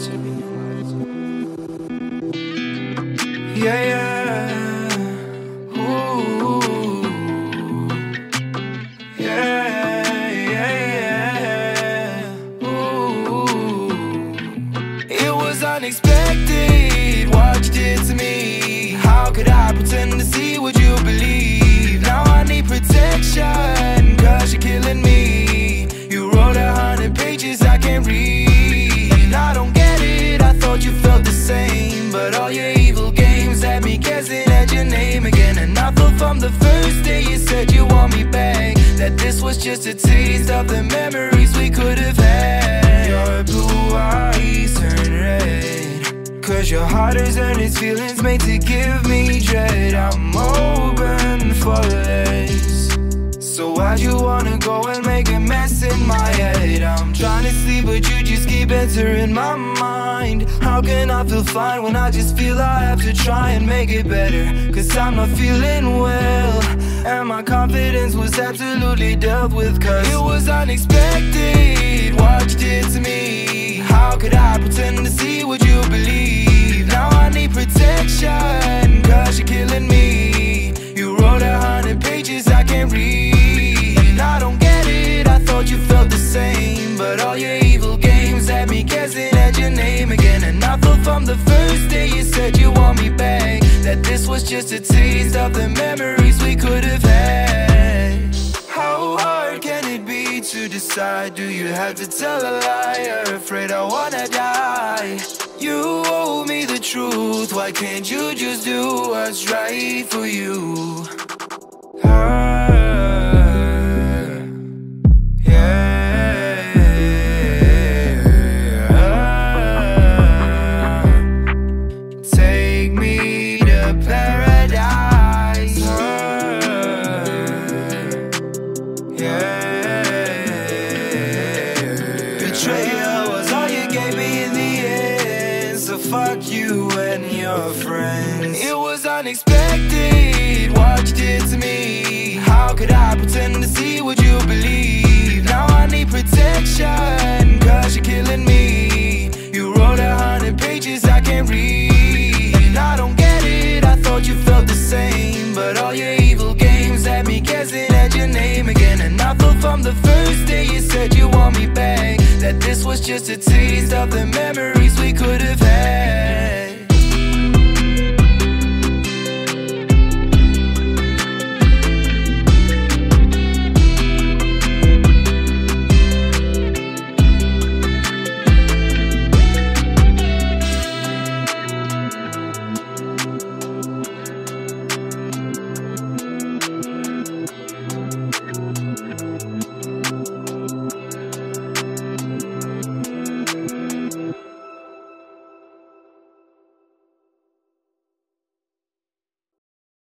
Yeah, yeah. Ooh. Yeah, yeah, yeah. Ooh. It was unexpected. what you did to me. How could I pretend to see what you believe? From the first day you said you want me back, that this was just a taste of the memories we could have had. Your blue eyes turn red. Cause your heart has earned its feelings made to give me dread. I'm open for less. So why'd you wanna go and make but you just keep entering my mind. How can I feel fine when I just feel I have to try and make it better? Cause I'm not feeling well. And my confidence was absolutely dealt with, cause it was unexpected did to me. How could I pretend to see what you believe? Now I need protection, cause you're killing me. Evil games had me guessing at your name again. And I thought from the first day you said you want me back, that this was just a taste of the memories we could have had. How hard can it be to decide? Do you have to tell a lie? You're afraid I wanna die. You owe me the truth. Why can't you just do what's right for you? Ah, fuck you and your friends. It was unexpected what you did to me. How could I pretend to see what you believe? Now I need protection, cause you're killing me. You wrote a hundred pages I can't read. And I don't get it, I thought you felt the same. But all your evil games had me guessing at your name again. And I thought from the first day you said you want me back, that this was just a taste of the memories we could have had.